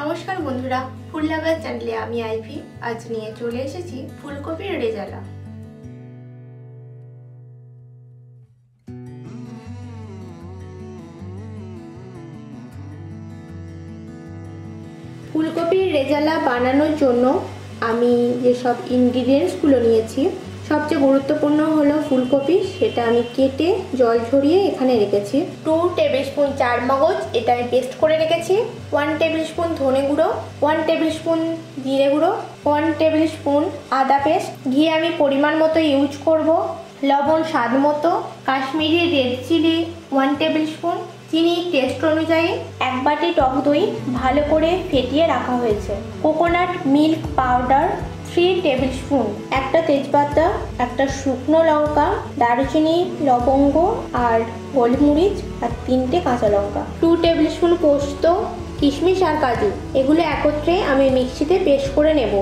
নমস্কার বন্ধুরা ফুল লাভার চ্যানেলে আমি আইভি। আজ নিয়ে চলে এসেছি ফুলকপির রেজালা। ফুলকপির রেজালা বানানোর জন্য আমি যেসব ইনগ্রিডিয়েন্টসগুলো নিয়েছি সবচেয়ে গুরুত্বপূর্ণ হলো ফুলকপি, সেটা আমি কেটে জল ঝরিয়ে এখানে রেখেছি। টু টেবিল স্পুন চার মগজ এটা আমি পেস্ট করে রেখেছি। ওয়ান টেবিল স্পুন ধনে গুঁড়ো, ওয়ান টেবিল স্পুন জিরে গুঁড়ো, ওয়ান টেবিল স্পুন আদা পেস্ট। ঘি আমি পরিমাণ মতো ইউজ করব। লবণ স্বাদ মতো। Kashmiri red chilli, one table spoon চিনি টেস্ট অনুযায়ী এক বাটি টক দই ভালো করে ফেটিয়ে রাখা হয়েছে। Coconut milk powder three table spoon একটা তেজপাতা, একটা শুকনো লঙ্কা, দারুচিনি, লবঙ্গ আর গোলমরিচ আর তিনটে কাঁচা লঙ্কা। টু টেবিল স্পুন পোস্ত, কিশমিশ আর কাজু, এগুলো একত্রে আমি মিক্সিতে পেস্ট করে নেব।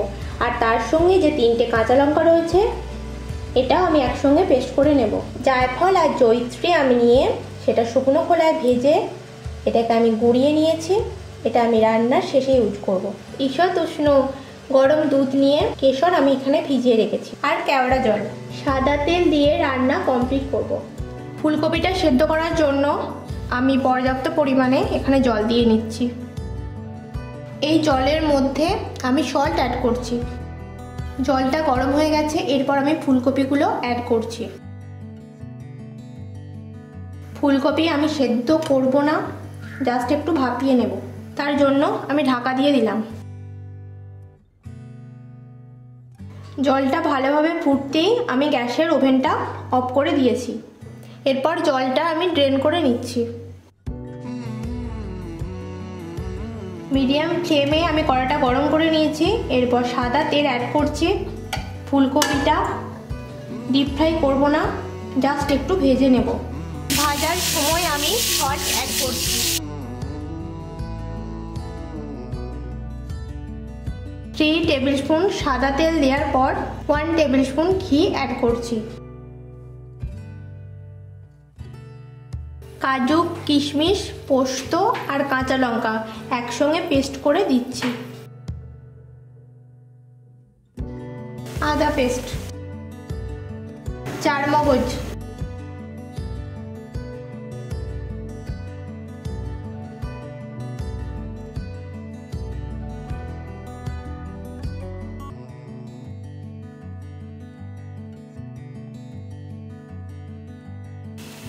আর তার সঙ্গে যে তিনটে কাঁচা লঙ্কা রয়েছে, এটাও আমি একসঙ্গে পেস্ট করে নেব। জায়ফল আর জৈত্রী আমি নিয়ে সেটা শুকনো খোলায় ভেজে এটাকে আমি গুঁড়িয়ে নিয়েছি। এটা আমি রান্নার শেষে ইউজ করব। ঈষৎ উষ্ণ গরম দুধ নিয়ে কেশর আমি এখানে ভিজিয়ে রেখেছি। আর কেওড়া জল। সাদা তেল দিয়ে রান্না কমপ্লিট করব। ফুলকপিটা সেদ্ধ করার জন্য আমি পর্যাপ্ত পরিমাণে এখানে জল দিয়ে নিচ্ছি। এই জলের মধ্যে আমি সল্ট অ্যাড করছি। জলটা গরম হয়ে গেছে, এরপর আমি ফুলকপিগুলো অ্যাড করছি। ফুলকপি আমি সেদ্ধ করব না জাস্ট একটু ভাপিয়ে নেব। তার জন্য আমি ঢাকা দিয়ে দিলাম। জলটা ভালোভাবে ফুটতেই আমি গ্যাসের ওভেনটা অফ করে দিয়েছি। এরপর জলটা আমি ড্রেন করে নিচ্ছি। মিডিয়াম ফ্লেমে আমি কড়াটা গরম করে নিয়েছি। এরপর সাদা তেল অ্যাড করছি। ফুলকপিটা ডিপ ফ্রাই করব না জাস্ট একটু ভেজে নেব। ভাজার সময় আমি সল্ট অ্যাড করছি। থ্রি টেবিল স্পুন সাদা তেল দেওয়ার পর ওয়ান টেবিল স্পুন ঘি অ্যাড করছি। কাজু, কিশমিশ, পোস্ত আর কাঁচা লঙ্কা একসঙ্গে পেস্ট করে দিচ্ছি। আদা পেস্ট চার মগজ।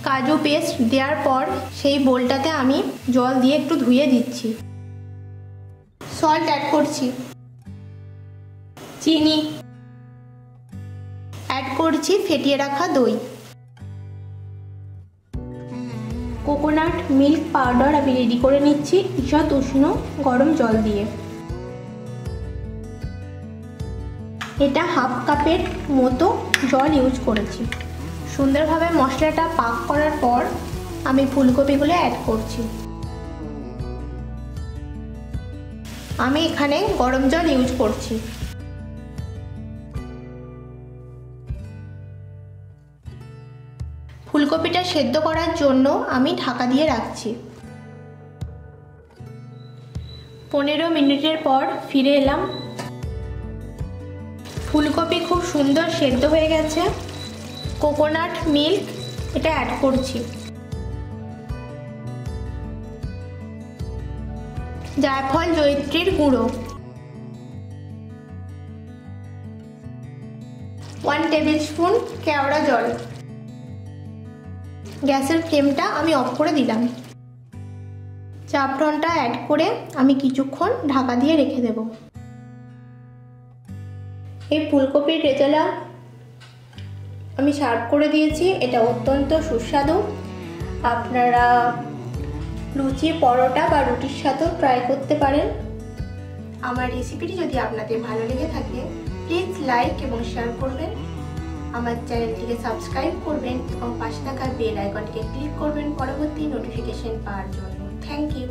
কাজু পেস্ট দেওয়ার পর সেই বোলটাতে আমি জল দিয়ে একটু ধুয়ে দিচ্ছি। সল্ট অ্যাড করছি। চিনি অ্যাড করছি, ফেটিয়ে রাখা দই। কোকোনাট মিল্ক পাউডার আমি রেডি করে নিচ্ছি ঈষৎ উষ্ণ গরম জল দিয়ে। এটা হাফ কাপের মতো জল ইউজ করেছি। সুন্দরভাবে মশলাটা পাক করার পর আমি ফুলকপিগুলো অ্যাড করছি। আমি এখানে গরম জল ইউজ করছি। ফুলকপিটা সেদ্ধ করার জন্য আমি ঢাকা দিয়ে রাখছি। পনেরো মিনিটের পর ফিরে এলাম। ফুলকপি খুব সুন্দর সেদ্ধ হয়ে গেছে। কোকোনাট মিল্ক এটা অ্যাড করছি। জায়ফল জৈত্রীর গুঁড়ো। ওয়ান টেবিল স্পুন কেওড়া জল। গ্যাসের ফ্লেমটা আমি অফ করে দিলাম। চাপড়নটা অ্যাড করে আমি কিছুক্ষণ ঢাকা দিয়ে রেখে দেব। এই ফুলকপির রেজালা আমি সার্ভ করে দিয়েছি, এটা অত্যন্ত সুস্বাদু। আপনারা লুচি, পরোটা বা রুটির সাথেও ট্রাই করতে পারেন। আমার রেসিপিটি যদি আপনাদের ভালো লেগে থাকে প্লিজ লাইক এবং শেয়ার করবেন। আমার চ্যানেলটিকে সাবস্ক্রাইব করবেন এবং পাশে থাকা বেল আইকনটিকে ক্লিক করবেন পরবর্তী নোটিফিকেশন পাওয়ার জন্য। Thank you